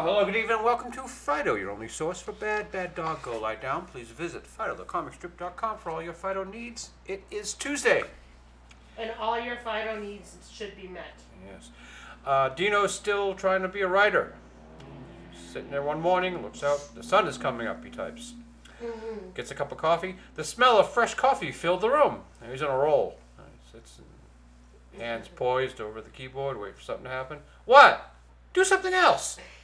Well, hello, good evening, and welcome to Phydeaux, your only source for bad, bad dog. Go lie down. Please visit PhydeauxTheComicStrip.com for all your Phydeaux needs. It is Tuesday. And all your Phydeaux needs should be met. Yes. Uh, Dino's still trying to be a writer. Sitting there one morning, looks out, the sun is coming up, he types. Gets a cup of coffee. The smell of fresh coffee filled the room. Now He's on a roll. He sits and hands poised over the keyboard, wait for something to happen. What? Do something else.